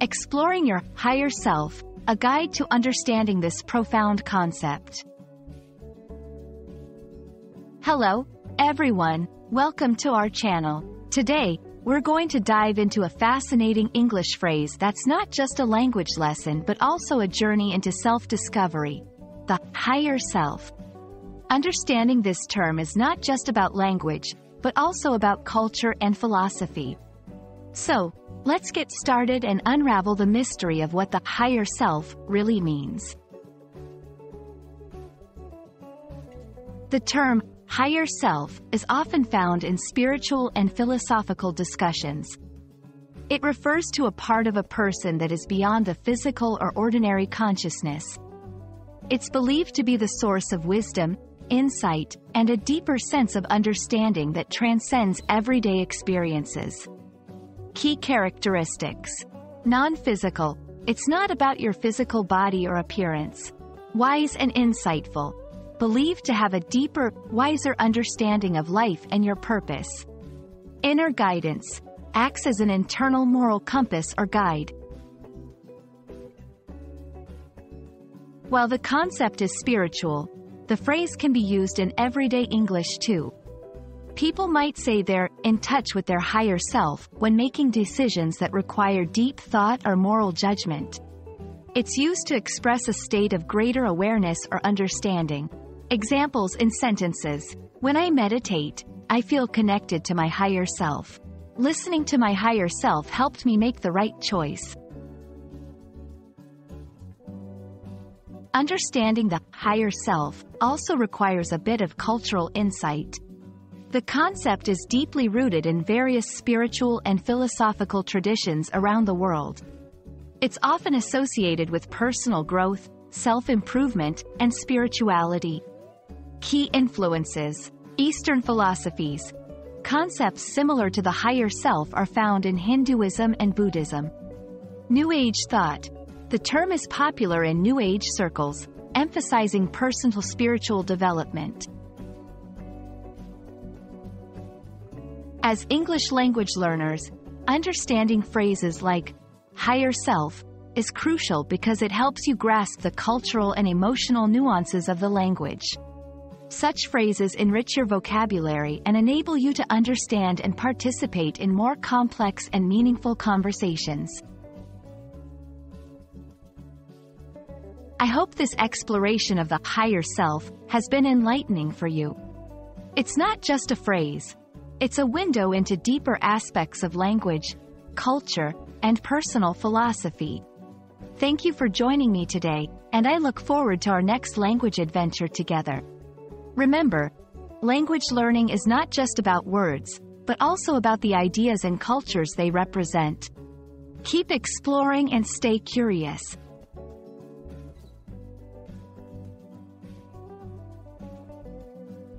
Exploring Your Higher Self, a guide to understanding this profound concept. Hello, everyone. Welcome to our channel. Today, we're going to dive into a fascinating English phrase that's not just a language lesson but also a journey into self-discovery. The higher self. Understanding this term is not just about language, but also about culture and philosophy. So, Let's get started and unravel the mystery of what the higher self really means. The term higher self is often found in spiritual and philosophical discussions. It refers to a part of a person that is beyond the physical or ordinary consciousness. It's believed to be the source of wisdom, insight, and a deeper sense of understanding that transcends everyday experiences. Key characteristics. Non-physical. It's not about your physical body or appearance. Wise and insightful. Believed to have a deeper, wiser understanding of life and your purpose. Inner guidance. Acts as an internal moral compass or guide. While the concept is spiritual, the phrase can be used in everyday English too. People might say they're in touch with their higher self when making decisions that require deep thought or moral judgment. It's used to express a state of greater awareness or understanding. Examples in sentences. When I meditate, I feel connected to my higher self. Listening to my higher self helped me make the right choice. Understanding the higher self also requires a bit of cultural insight. The concept is deeply rooted in various spiritual and philosophical traditions around the world. It's often associated with personal growth, self-improvement, and spirituality. Key influences. Eastern philosophies. Concepts similar to the higher self are found in Hinduism and Buddhism. New Age thought. The term is popular in New Age circles, emphasizing personal spiritual development. As English language learners, understanding phrases like higher self is crucial because it helps you grasp the cultural and emotional nuances of the language. Such phrases enrich your vocabulary and enable you to understand and participate in more complex and meaningful conversations. I hope this exploration of the higher self has been enlightening for you. It's not just a phrase, it's a window into deeper aspects of language, culture, and personal philosophy. Thank you for joining me today, and I look forward to our next language adventure together. Remember, language learning is not just about words, but also about the ideas and cultures they represent. Keep exploring and stay curious.